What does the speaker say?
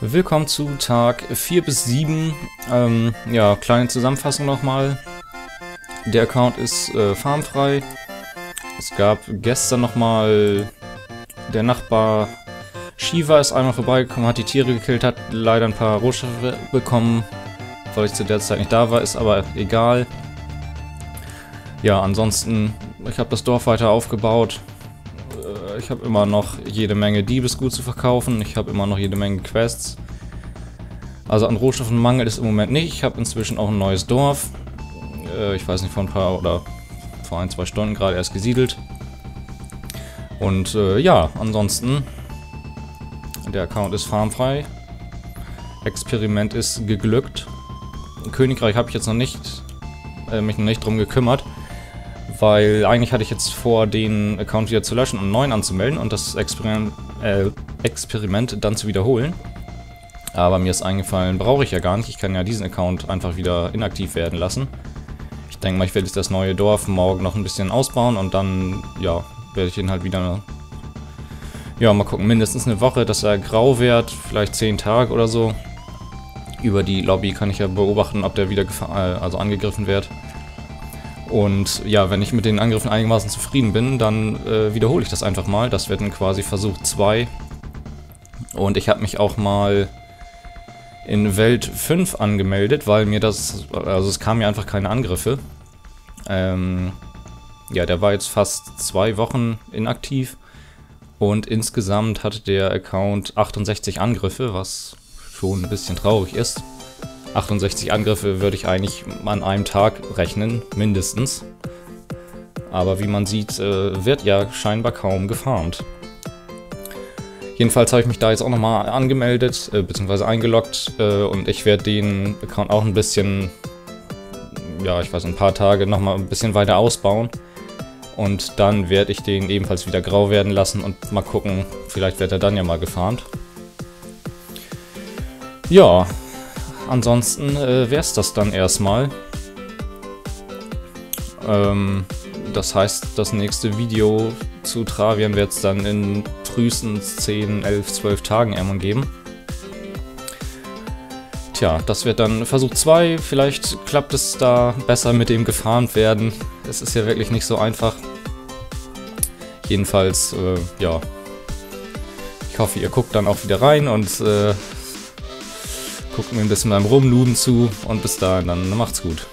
Willkommen zu Tag 4 bis 7. Ähm, ja, kleine Zusammenfassung nochmal. Der Account ist äh, farmfrei. Es gab gestern nochmal der Nachbar Shiva ist einmal vorbeigekommen, hat die Tiere gekillt, hat leider ein paar Rohstoffe bekommen, weil ich zu der Zeit nicht da war, ist aber egal. Ja, ansonsten, ich habe das Dorf weiter aufgebaut. Ich habe immer noch jede Menge Diebesgut zu verkaufen. Ich habe immer noch jede Menge Quests. Also an Rohstoffen mangelt es im Moment nicht. Ich habe inzwischen auch ein neues Dorf. Äh, ich weiß nicht, vor ein paar oder vor ein, zwei Stunden gerade erst gesiedelt. Und äh, ja, ansonsten, der Account ist farmfrei. Experiment ist geglückt. Königreich habe ich jetzt noch nicht, äh, mich noch nicht drum gekümmert weil eigentlich hatte ich jetzt vor, den Account wieder zu löschen und einen neuen anzumelden und das Experiment, äh, Experiment dann zu wiederholen. Aber mir ist eingefallen, brauche ich ja gar nicht. Ich kann ja diesen Account einfach wieder inaktiv werden lassen. Ich denke mal, ich werde jetzt das neue Dorf morgen noch ein bisschen ausbauen und dann, ja, werde ich ihn halt wieder... Ja, mal gucken, mindestens eine Woche, dass er grau wird, vielleicht 10 Tage oder so. Über die Lobby kann ich ja beobachten, ob der wieder äh, also angegriffen wird. Und ja, wenn ich mit den Angriffen einigermaßen zufrieden bin, dann äh, wiederhole ich das einfach mal. Das wird dann quasi Versuch 2. Und ich habe mich auch mal in Welt 5 angemeldet, weil mir das, also es kamen mir einfach keine Angriffe. Ähm, ja, der war jetzt fast zwei Wochen inaktiv und insgesamt hatte der Account 68 Angriffe, was schon ein bisschen traurig ist. 68 Angriffe würde ich eigentlich an einem Tag rechnen, mindestens. Aber wie man sieht, äh, wird ja scheinbar kaum gefarmt. Jedenfalls habe ich mich da jetzt auch nochmal angemeldet, äh, beziehungsweise eingeloggt äh, und ich werde den Account auch ein bisschen, ja, ich weiß, ein paar Tage nochmal ein bisschen weiter ausbauen. Und dann werde ich den ebenfalls wieder grau werden lassen und mal gucken, vielleicht wird er dann ja mal gefarmt. Ja, ansonsten äh, wäre es das dann erstmal. Ähm, das heißt, das nächste Video zu Travian wird es dann in frühestens 10, 11, 12 Tagen irgendwann geben. Tja, das wird dann Versuch 2. Vielleicht klappt es da besser mit dem gefahren werden. Es ist ja wirklich nicht so einfach. Jedenfalls, äh, ja. Ich hoffe, ihr guckt dann auch wieder rein und äh, guckt mir ein bisschen beim Rumnuden zu und bis dahin dann macht's gut.